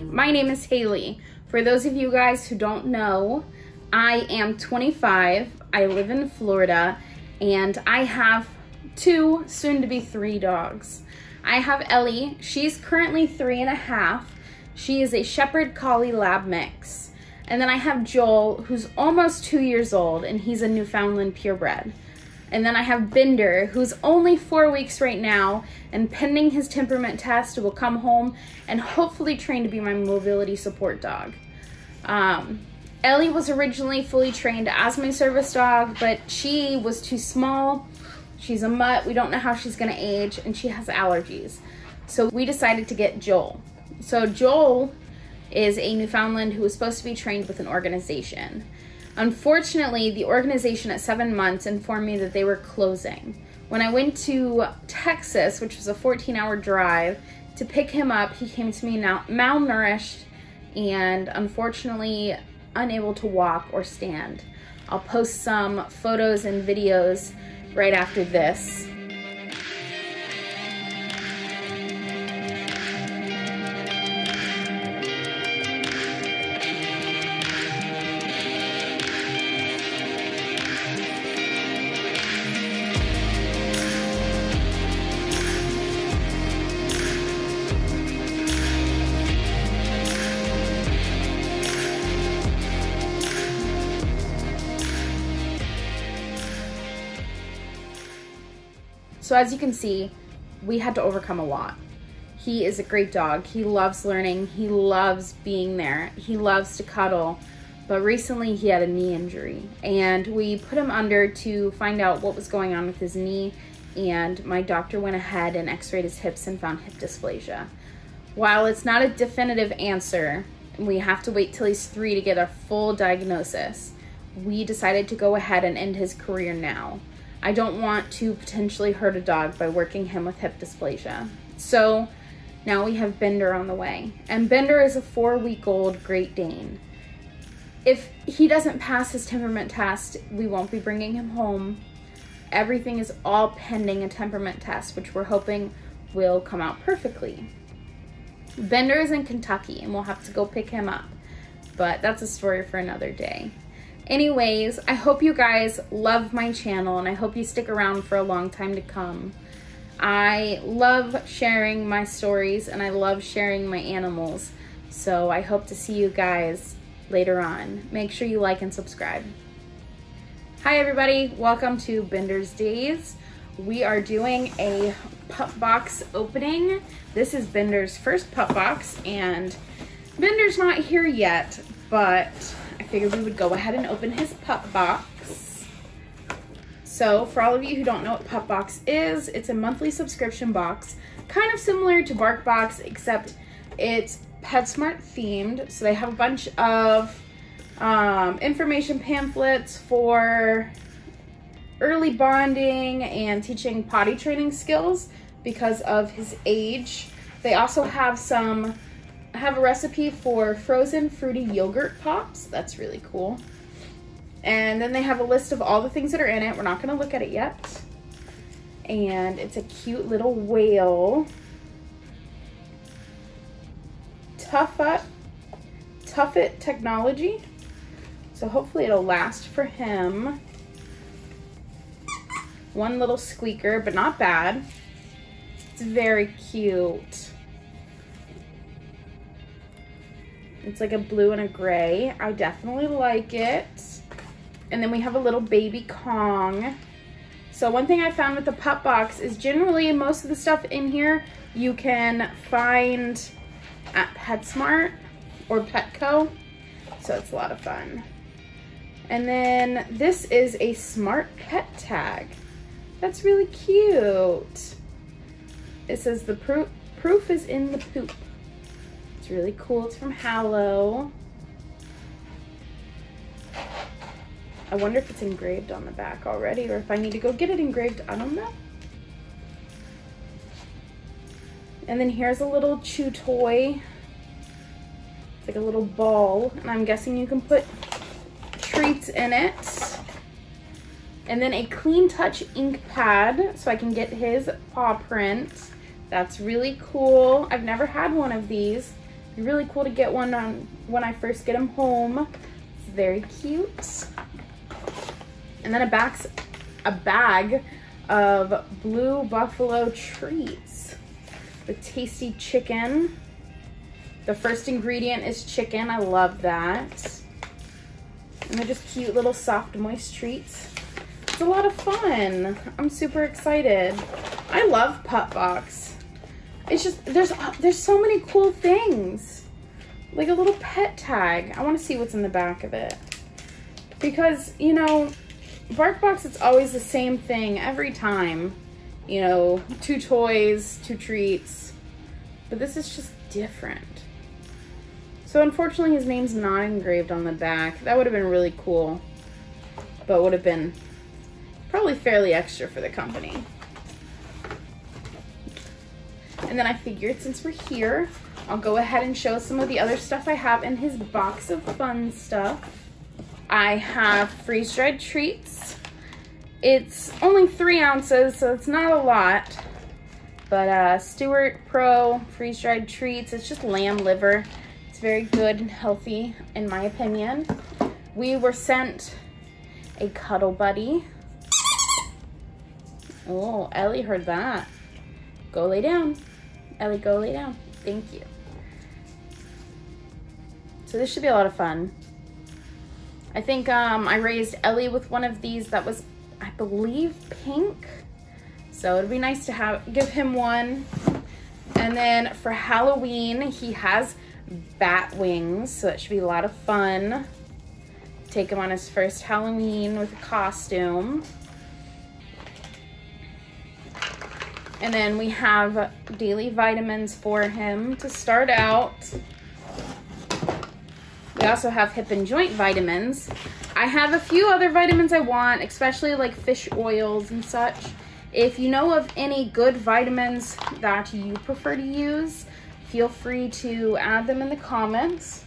My name is Hayley. For those of you guys who don't know, I am 25. I live in Florida and I have two, soon to be three dogs. I have Ellie. She's currently three and a half. She is a Shepherd Collie Lab mix. And then I have Joel, who's almost two years old, and he's a Newfoundland purebred. And then I have Bender, who's only four weeks right now, and pending his temperament test, will come home and hopefully train to be my mobility support dog. Um, Ellie was originally fully trained as my service dog, but she was too small. She's a mutt. We don't know how she's going to age, and she has allergies. So we decided to get Joel. So Joel is a Newfoundland who was supposed to be trained with an organization. Unfortunately, the organization at seven months informed me that they were closing. When I went to Texas, which was a 14 hour drive, to pick him up, he came to me now malnourished and unfortunately unable to walk or stand. I'll post some photos and videos right after this. So as you can see, we had to overcome a lot. He is a great dog. He loves learning. He loves being there. He loves to cuddle. But recently he had a knee injury and we put him under to find out what was going on with his knee and my doctor went ahead and x-rayed his hips and found hip dysplasia. While it's not a definitive answer, and we have to wait till he's three to get a full diagnosis. We decided to go ahead and end his career now. I don't want to potentially hurt a dog by working him with hip dysplasia. So now we have Bender on the way. And Bender is a four week old Great Dane. If he doesn't pass his temperament test, we won't be bringing him home. Everything is all pending a temperament test, which we're hoping will come out perfectly. Bender is in Kentucky and we'll have to go pick him up. But that's a story for another day. Anyways, I hope you guys love my channel and I hope you stick around for a long time to come. I love sharing my stories and I love sharing my animals. So I hope to see you guys later on. Make sure you like and subscribe. Hi everybody, welcome to Bender's Days. We are doing a pup box opening. This is Bender's first pup box and Bender's not here yet, but I figured we would go ahead and open his pup box. So for all of you who don't know what pup box is, it's a monthly subscription box, kind of similar to BarkBox, except it's PetSmart themed. So they have a bunch of um, information pamphlets for early bonding and teaching potty training skills because of his age. They also have some I have a recipe for frozen fruity yogurt pops. That's really cool. And then they have a list of all the things that are in it. We're not going to look at it yet. And it's a cute little whale. Tough Up, Tough It technology. So hopefully it'll last for him. One little squeaker, but not bad. It's very cute. It's like a blue and a gray. I definitely like it. And then we have a little baby Kong. So one thing I found with the pup box is generally most of the stuff in here you can find at PetSmart or Petco. So it's a lot of fun. And then this is a smart pet tag. That's really cute. It says the proof, proof is in the poop. Really cool. It's from Hallow. I wonder if it's engraved on the back already or if I need to go get it engraved. I don't know. And then here's a little chew toy. It's like a little ball. And I'm guessing you can put treats in it. And then a clean touch ink pad so I can get his paw print. That's really cool. I've never had one of these. Really cool to get one on when I first get them home. It's very cute. And then a, back, a bag of Blue Buffalo treats with tasty chicken. The first ingredient is chicken. I love that. And they're just cute little soft moist treats. It's a lot of fun. I'm super excited. I love Pup Box. It's just, there's, there's so many cool things. Like a little pet tag. I want to see what's in the back of it. Because, you know, BarkBox, it's always the same thing every time. You know, two toys, two treats. But this is just different. So unfortunately his name's not engraved on the back. That would have been really cool. But would have been probably fairly extra for the company. And then I figured since we're here, I'll go ahead and show some of the other stuff I have in his box of fun stuff. I have freeze-dried treats. It's only three ounces, so it's not a lot. But uh, Stewart Pro freeze-dried treats, it's just lamb liver. It's very good and healthy, in my opinion. We were sent a Cuddle Buddy. Oh, Ellie heard that. Go lay down. Ellie, go lay down. Thank you. So this should be a lot of fun. I think um, I raised Ellie with one of these that was, I believe, pink. So it'd be nice to have give him one. And then for Halloween, he has bat wings, so that should be a lot of fun. Take him on his first Halloween with a costume. And then we have daily vitamins for him to start out. We also have hip and joint vitamins. I have a few other vitamins I want, especially like fish oils and such. If you know of any good vitamins that you prefer to use, feel free to add them in the comments.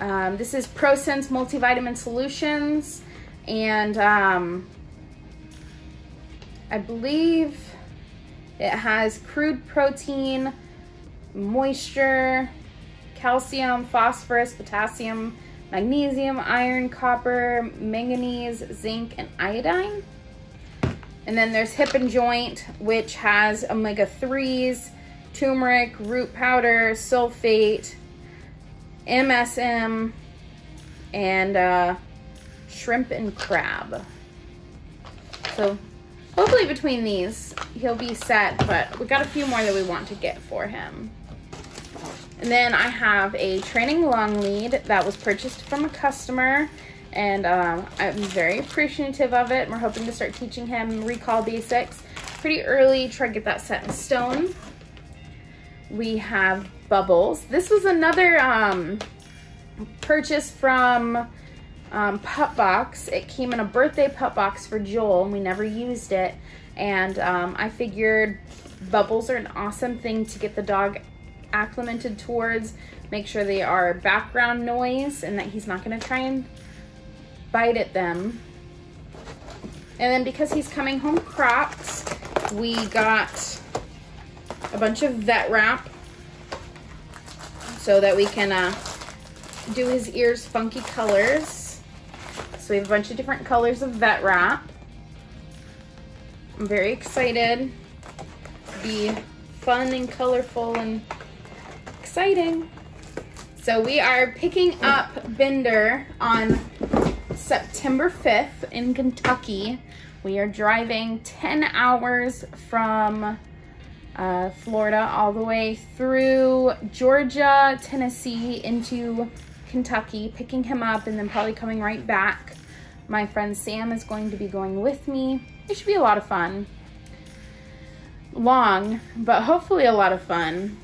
Um, this is ProSense Multivitamin Solutions, and um, I believe it has crude protein, moisture, calcium, phosphorus, potassium, magnesium, iron, copper, manganese, zinc, and iodine. And then there's hip and joint, which has omega-3s, turmeric, root powder, sulfate, MSM, and uh, shrimp and crab. So hopefully between these, he'll be set, but we got a few more that we want to get for him. And then I have a training long lead that was purchased from a customer and um, I'm very appreciative of it. We're hoping to start teaching him recall basics pretty early, try to get that set in stone. We have bubbles. This was another um, purchase from um, Pup Box. It came in a birthday Pup Box for Joel and we never used it. And um, I figured bubbles are an awesome thing to get the dog acclimated towards. Make sure they are background noise and that he's not gonna try and bite at them. And then because he's coming home cropped, we got a bunch of vet wrap so that we can uh, do his ears funky colors. So we have a bunch of different colors of vet wrap. I'm very excited. Be fun and colorful and exciting. So we are picking up Bender on September 5th in Kentucky. We are driving 10 hours from uh, Florida all the way through Georgia, Tennessee into Kentucky, picking him up and then probably coming right back. My friend Sam is going to be going with me. It should be a lot of fun. Long, but hopefully a lot of fun.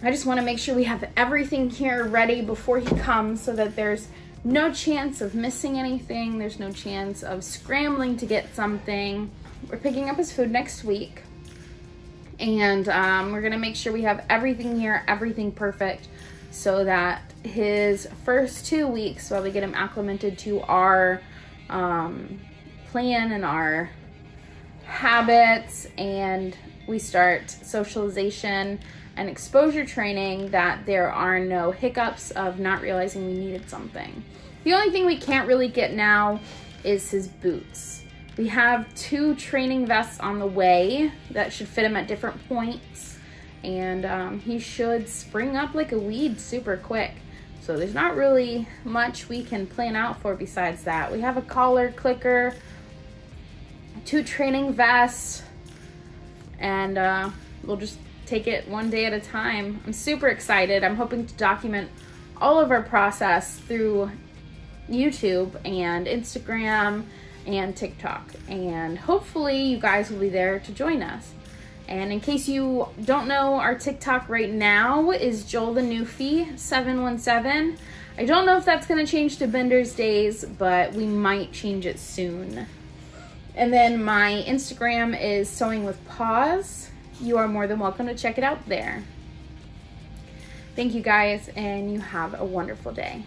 I just want to make sure we have everything here ready before he comes so that there's no chance of missing anything. There's no chance of scrambling to get something. We're picking up his food next week. And um, we're to make sure we have everything here, everything perfect, so that his first two weeks, while we get him acclimated to our um, plan and our habits, and we start socialization and exposure training that there are no hiccups of not realizing we needed something. The only thing we can't really get now is his boots. We have two training vests on the way that should fit him at different points and um, he should spring up like a weed super quick. So there's not really much we can plan out for besides that. We have a collar clicker, two training vests, and uh, we'll just take it one day at a time. I'm super excited. I'm hoping to document all of our process through YouTube and Instagram and TikTok. And hopefully you guys will be there to join us. And in case you don't know, our TikTok right now is Joel the Newfie 717. I don't know if that's going to change to Bender's Days, but we might change it soon. And then my Instagram is Sewing with Paws. You are more than welcome to check it out there. Thank you guys, and you have a wonderful day.